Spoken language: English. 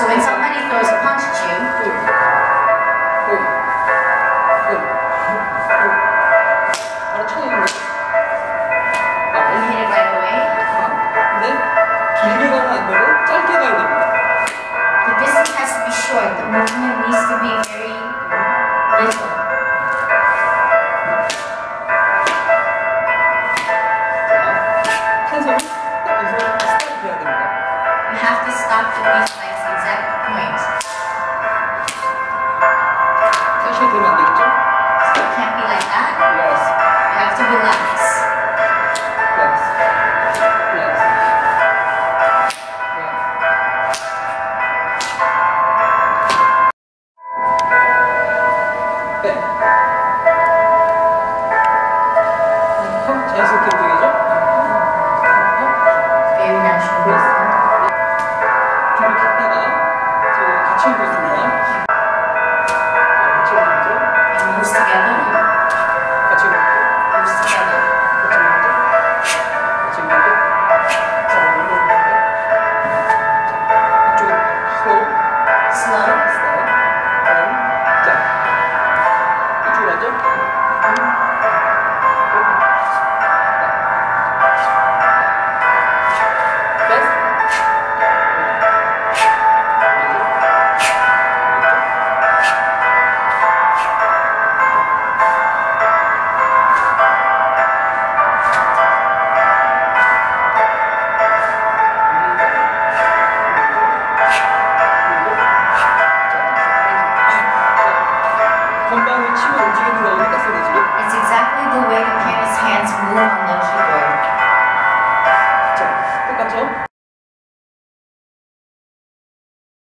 So when somebody throws a punch,